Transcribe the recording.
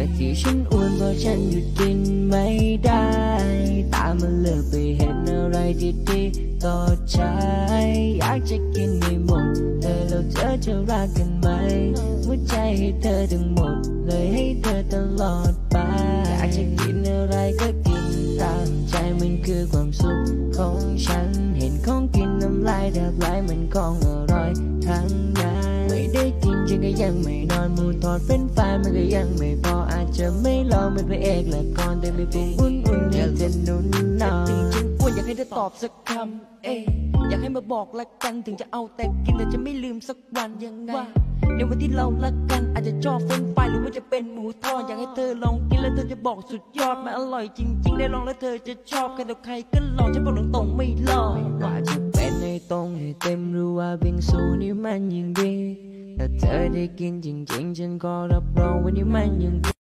แต่ที่ฉันอ้วนเพราะฉันหยุดกินไม่ได้ ตามมาเลือกไปเห็นอะไรที่ดีต่อใจ อยากจะกินให้หมดเธอแล้วเธอจะรักกันไหมหัวใจให้เธอทั้งหมด เลยให้เธอตลอดไป อยากจะกินอะไรก็กินตามใจมันคือความสุขของฉัน เห็นของกินน้ำลายแทบไหลมันของอร่อย ฉันก็ยังไม่นอนหมูทอดเป็นไฟมันก็ยังไม่พออาจจะไม่ลองเป็นพระเอกละครแต่ไม่เป็นอุ่นอุ่นๆอยากจะนุนนอนจริงจริงๆอ้วนอยากให้เธอตอบสักคำเอ้ยอยากให้มาบอกละกันถึงจะเอาแต่กินแต่จะไม่ลืมสักวันยังไงในวันที่เราละกันอาจจะชอบเฟรนช์ฟหรือว่าจะเป็นหมูทอดอยากให้เธอลองกินแล้วเธอจะบอกสุดยอดมันอร่อยจริง ๆ ได้ลองแล้วเธอจะชอบใครต่อใครก็ลองฉันบอกตรงๆไม่ลองว่าจะเป็นในตรงให้เต็มรู้ว่าบิงซูนี่มันยิ่งดี ถ้าเธอได้กินจริงๆ ฉันก็รับรองว่านี่มันยิ่งดี